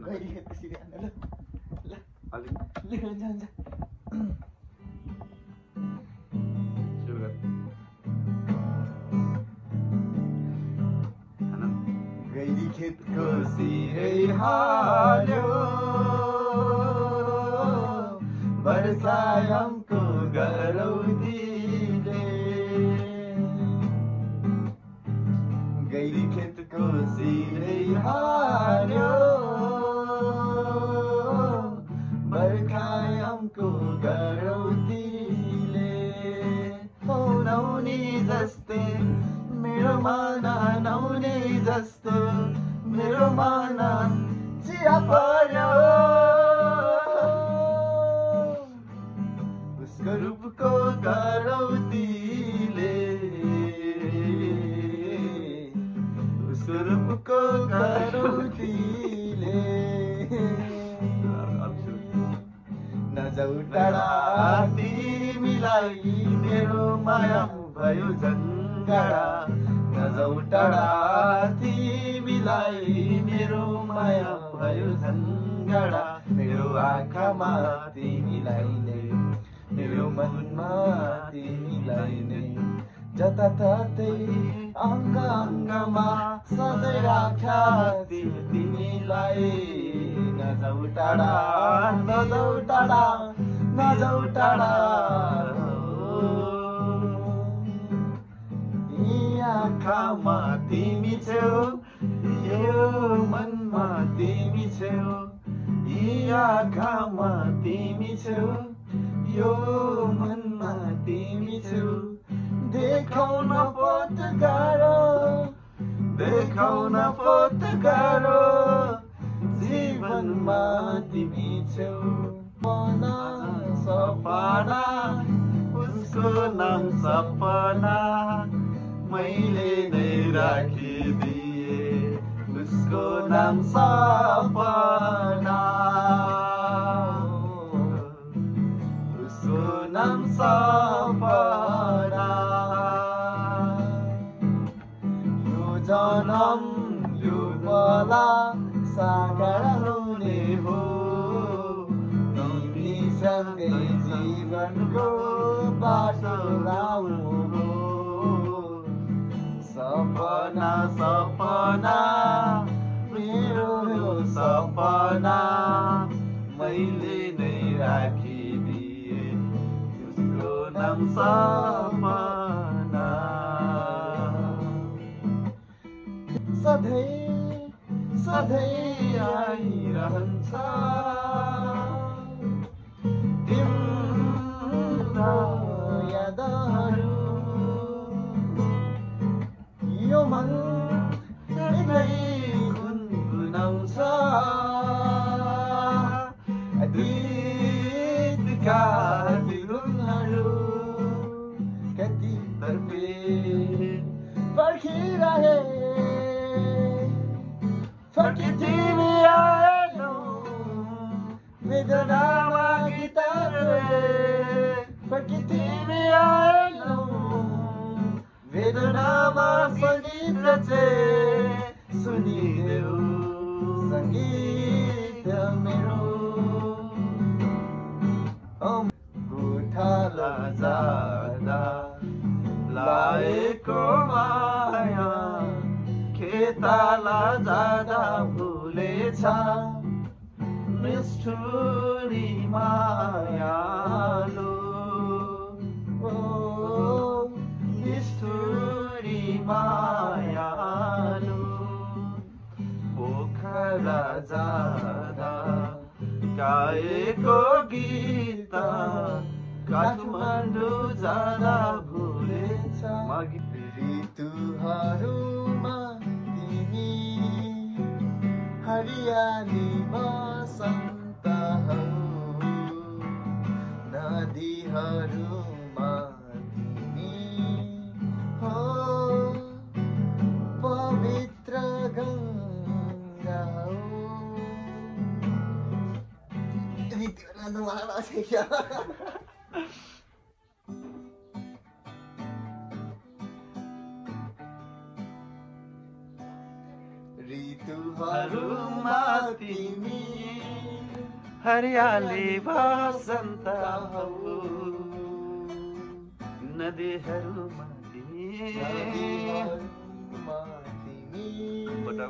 न अलिक हुन्छ हुन्छ गर खेतको सिरै हाल्यो वर्षायामको गैरी खेतको सिरै हाल्यो मेरो माना नौनी जस्तो मेरो माना चिया पर्यो। उसको रूपको गरौतीले उसको रूपको गरौतीले नजाउ टाढा तिमीलाई मेरो माया भयो झन्गाडा नजाउ टाढा तिमीलाई मेरो माया भयो झन्गाडा मेरो आँखामा तिमीलाई नै मेरो मनमा तिमीलाई नै जताततै अङ्ग अङ्गमा सधैँ राख्या तिमीलाई नजाउ टाढा नजाउ टाढा नजाउ टाढा आँखामा तिमी छेउ यो मनमा तिमी छेउ यी आँखामा तिमी छेउ यो मनमा तिमी छेउ देखाउन पोत गाह्रो देखाउन पोत गाह्रो जीवनमा तिमी छेउ पना सपना उसको नाम सपना। मैले नै राखिदिए उसको नाम सपना। उसको नाम सपना। यो जनम यो बला साकार हुने हो। तिमीसँगै जीवनको बाटो लाउनु हो। सपना सपना मेरो यो सपना मैले नै राखिदिए उसको नाम सपना सधैँ सधैँ आइरहन्छ अतीतका दिलहरू कति तर्फे पर्खिरहे फर्की तिमी आएनौ वेदनामा गिटार फर्की तिमी आएनौ वेदनामा सङ्गीत रचे सुनिदेऊ सङ्गीत मेरो गोठाला जाँदा लाएको माया। खेताला जाँदा भुलेछ निष्ठुरी निष्ठुरी मायालु। पोखरा जाँदा गाएको गीत काठमाडौँ जाँदा भुलेछ। ऋतुहरूमा तिमी हरियाली बसन्त हौ। ऋतुहरूलाई त मलाई नछेक्यो ऋतुहरूमा तिमी हरियाली बसन्त हौ नदीहरूमा तिमी एउटा